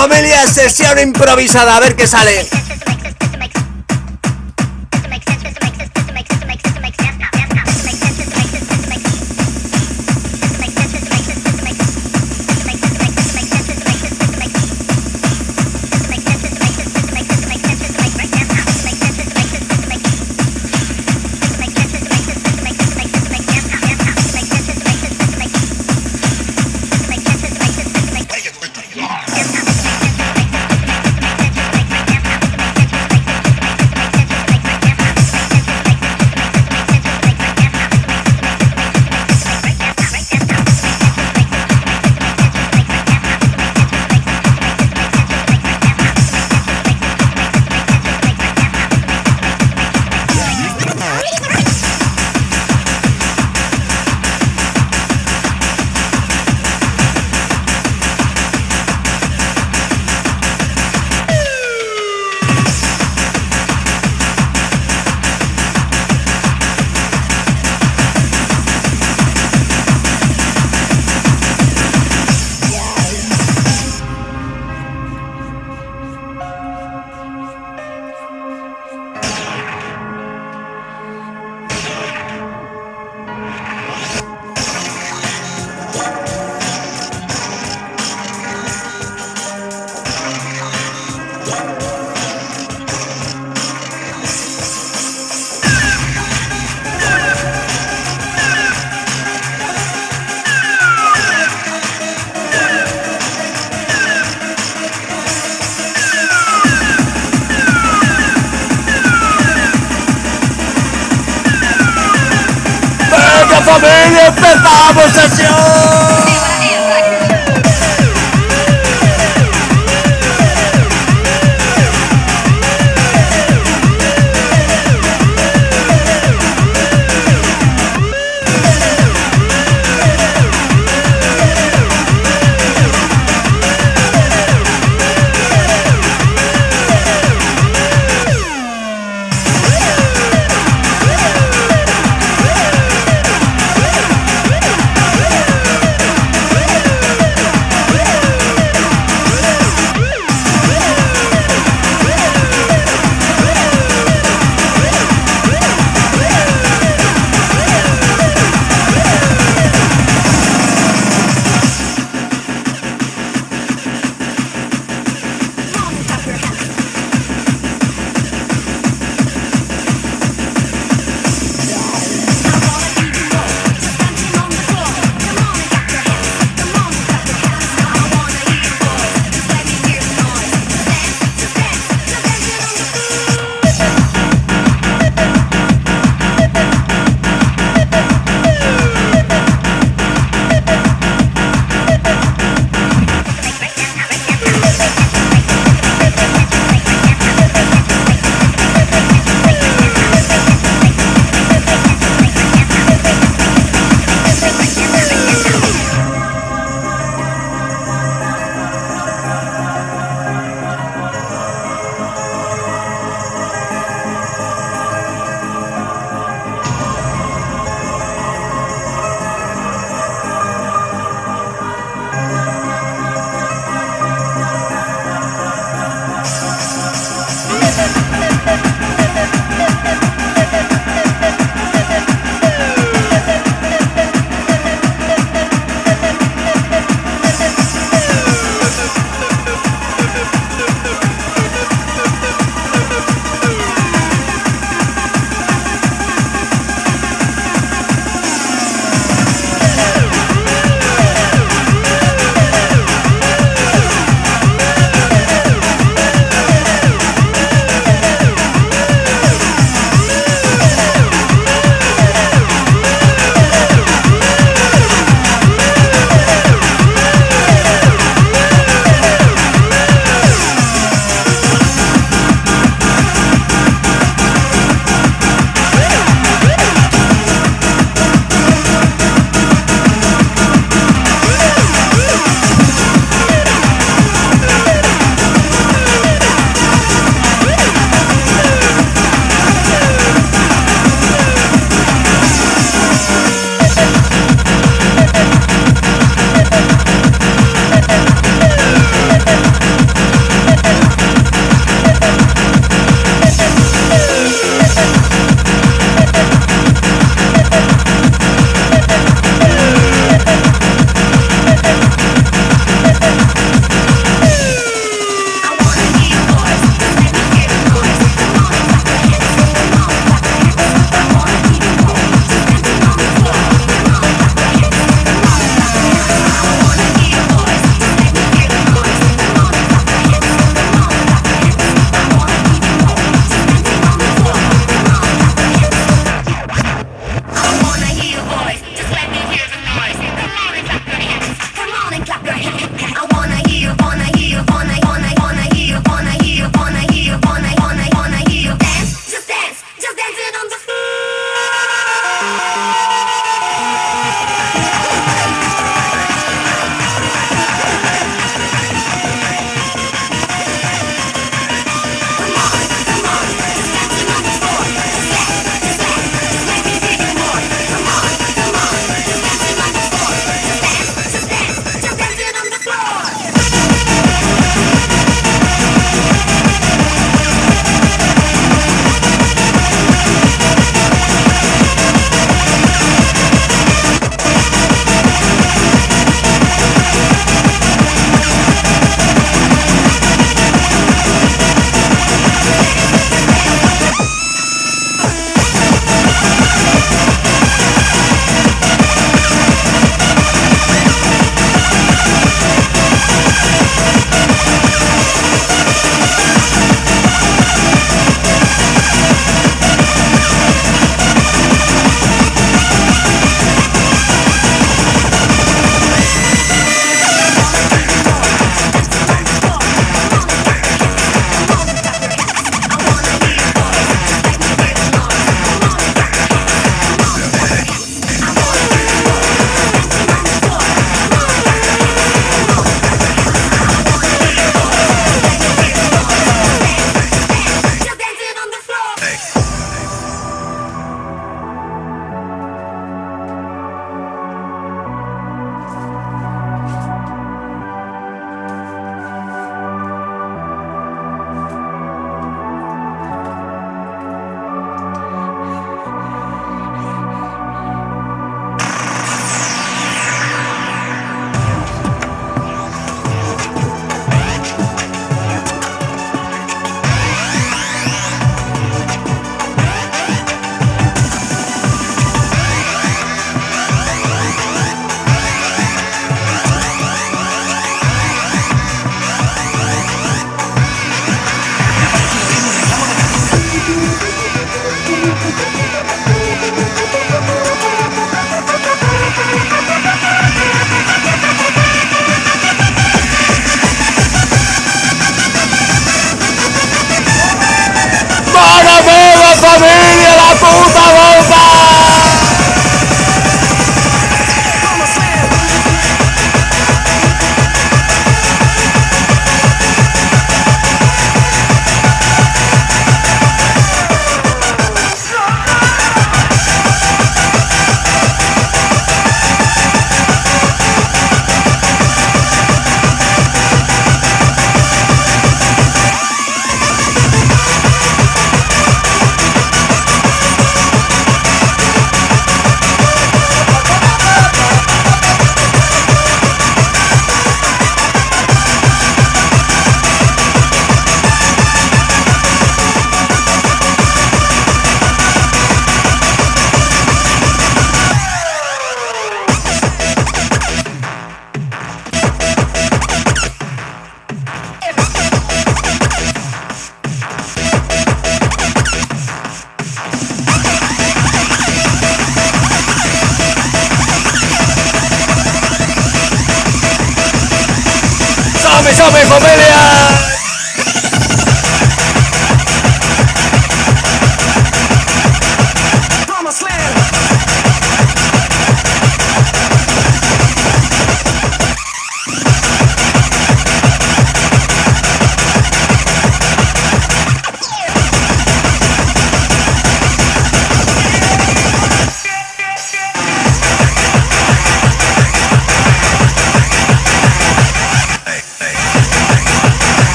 familia, sesión improvisada, a ver qué sale.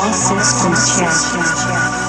All systems checked.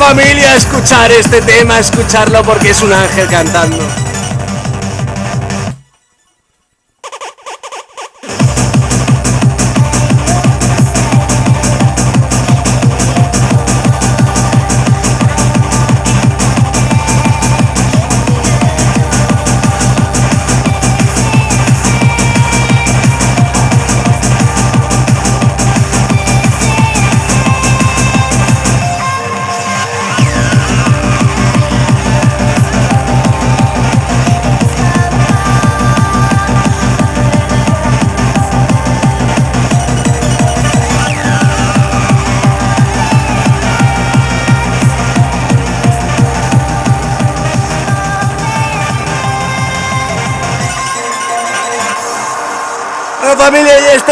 familia escuchar este tema, escucharlo porque es un ángel cantando.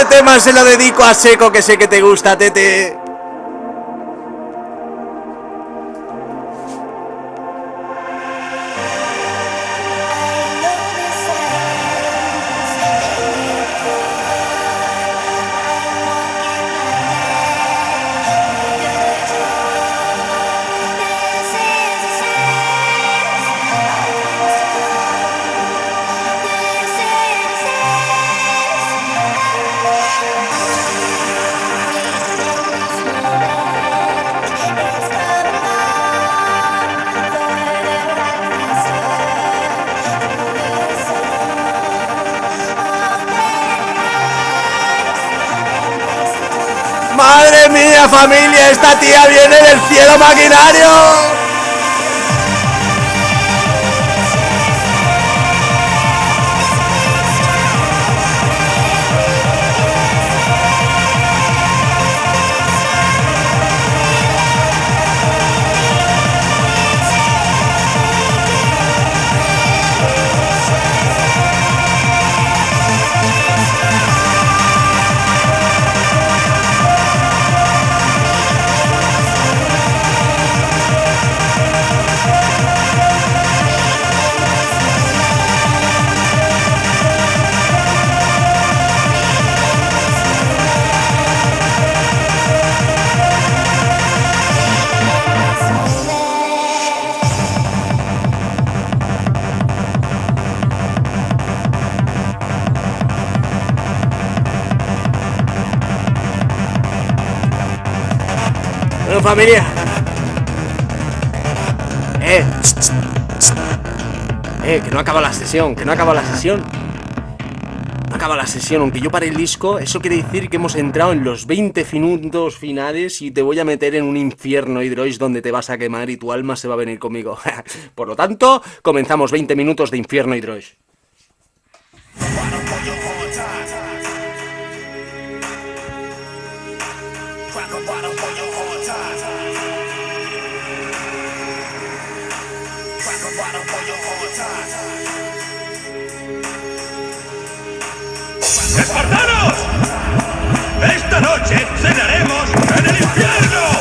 tema se lo dedico a Seco, que sé que te gusta, Tete. Esta tía viene del cielo maquinario. Familia. Eh. Eh, que no acaba la sesión, que no acaba la sesión. Acaba la sesión, aunque yo pare el disco, eso quiere decir que hemos entrado en los 20 minutos finales y te voy a meter en un infierno hidrois donde te vas a quemar y tu alma se va a venir conmigo. Por lo tanto, comenzamos 20 minutos de infierno hidrois. ¡Espartanos! Esta noche cenaremos en el infierno.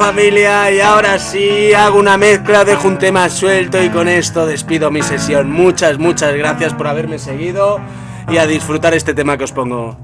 Familia, y ahora sí hago una mezcla, dejo un tema suelto y con esto despido mi sesión. Muchas, muchas gracias por haberme seguido y a disfrutar este tema que os pongo.